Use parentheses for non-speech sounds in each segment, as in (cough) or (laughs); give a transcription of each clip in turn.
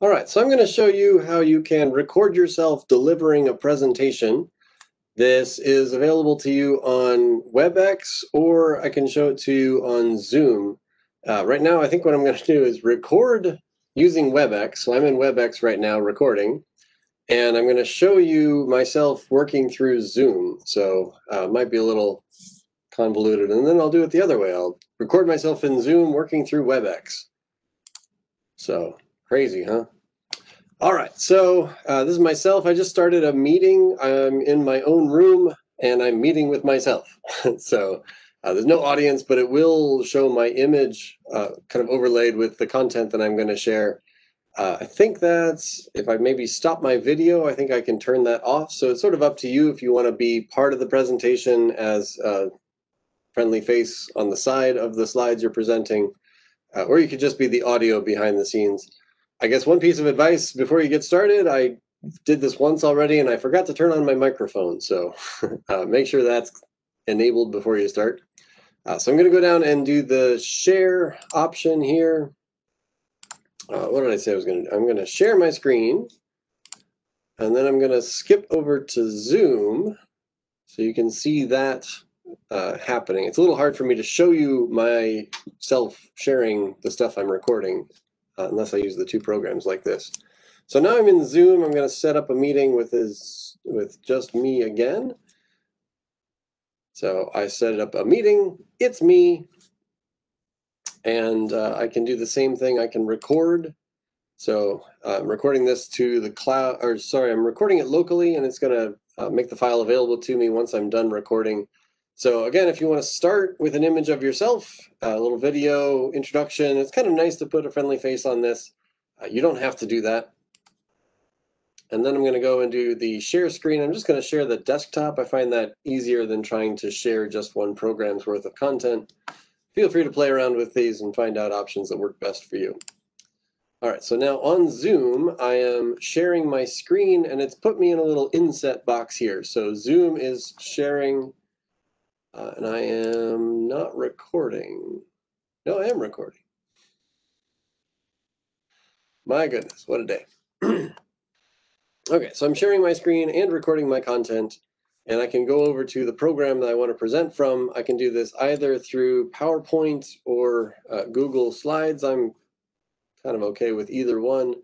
All right, so I'm going to show you how you can record yourself delivering a presentation. This is available to you on WebEx, or I can show it to you on Zoom. Uh, right now, I think what I'm going to do is record using WebEx. So I'm in WebEx right now recording, and I'm going to show you myself working through Zoom. So uh, might be a little convoluted, and then I'll do it the other way. I'll record myself in Zoom working through WebEx. So Crazy, huh? All right, so uh, this is myself. I just started a meeting. I'm in my own room and I'm meeting with myself. (laughs) so uh, there's no audience, but it will show my image uh, kind of overlaid with the content that I'm going to share. Uh, I think that's, if I maybe stop my video, I think I can turn that off. So it's sort of up to you if you want to be part of the presentation as a friendly face on the side of the slides you're presenting, uh, or you could just be the audio behind the scenes. I guess one piece of advice before you get started, I did this once already and I forgot to turn on my microphone. So (laughs) uh, make sure that's enabled before you start. Uh, so I'm going to go down and do the share option here. Uh, what did I say I was going to do? I'm going to share my screen. And then I'm going to skip over to Zoom so you can see that uh, happening. It's a little hard for me to show you myself sharing the stuff I'm recording uh, unless I use the two programs like this. So now I'm in Zoom. I'm going to set up a meeting with his, with just me again. So I set up a meeting. It's me. And uh, I can do the same thing. I can record. So uh, I'm recording this to the cloud, or sorry, I'm recording it locally and it's going to uh, make the file available to me once I'm done recording. So again, if you want to start with an image of yourself, a little video introduction, it's kind of nice to put a friendly face on this. Uh, you don't have to do that. And then I'm going to go and do the share screen. I'm just going to share the desktop. I find that easier than trying to share just one program's worth of content. Feel free to play around with these and find out options that work best for you. All right, so now on Zoom, I am sharing my screen and it's put me in a little inset box here. So Zoom is sharing uh, and I am not recording. No, I am recording. My goodness, what a day. (clears throat) okay, so I'm sharing my screen and recording my content, and I can go over to the program that I want to present from. I can do this either through PowerPoint or uh, Google Slides. I'm kind of okay with either one.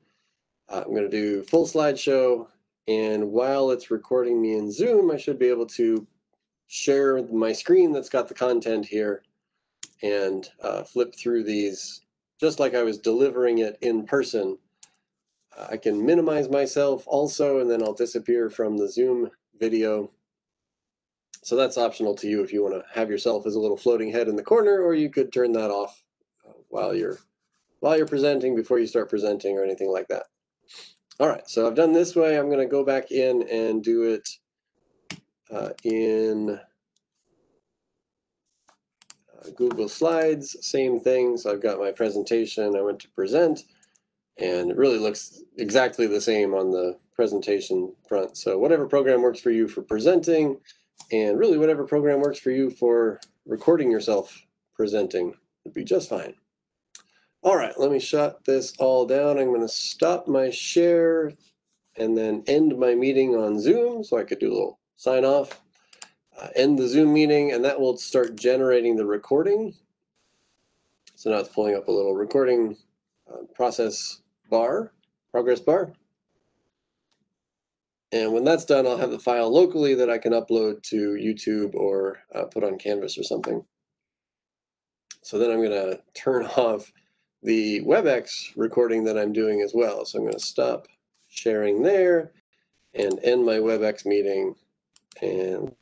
Uh, I'm going to do full slideshow, and while it's recording me in Zoom, I should be able to share my screen that's got the content here and uh, flip through these just like I was delivering it in person. Uh, I can minimize myself also, and then I'll disappear from the Zoom video. So that's optional to you if you want to have yourself as a little floating head in the corner, or you could turn that off uh, while you're while you're presenting before you start presenting or anything like that. All right, so I've done this way. I'm going to go back in and do it uh, in uh, Google Slides, same thing. So I've got my presentation I went to present, and it really looks exactly the same on the presentation front. So whatever program works for you for presenting, and really whatever program works for you for recording yourself presenting would be just fine. All right, let me shut this all down. I'm going to stop my share and then end my meeting on Zoom so I could do a little sign off, uh, end the Zoom meeting, and that will start generating the recording. So now it's pulling up a little recording uh, process bar, progress bar. And when that's done, I'll have the file locally that I can upload to YouTube or uh, put on Canvas or something. So then I'm going to turn (laughs) off the WebEx recording that I'm doing as well. So I'm going to stop sharing there and end my WebEx meeting and